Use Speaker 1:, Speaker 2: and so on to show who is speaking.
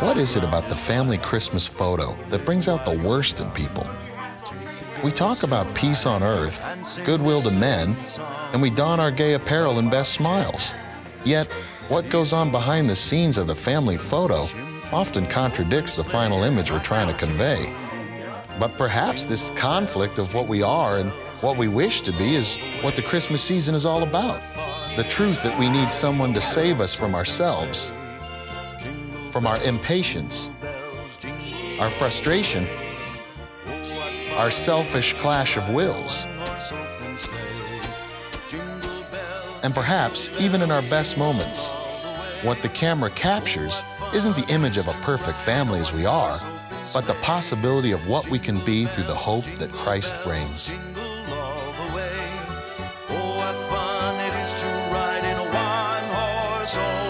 Speaker 1: What is it about the family Christmas photo that brings out the worst in people? We talk about peace on earth, goodwill to men, and we don our gay apparel and best smiles. Yet, what goes on behind the scenes of the family photo often contradicts the final image we're trying to convey. But perhaps this conflict of what we are and what we wish to be is what the Christmas season is all about. The truth that we need someone to save us from ourselves, from our impatience, our frustration, our selfish clash of wills. And perhaps, even in our best moments, what the camera captures isn't the image of a perfect family as we are, but the possibility of what we can be through the hope that Christ brings.
Speaker 2: Thank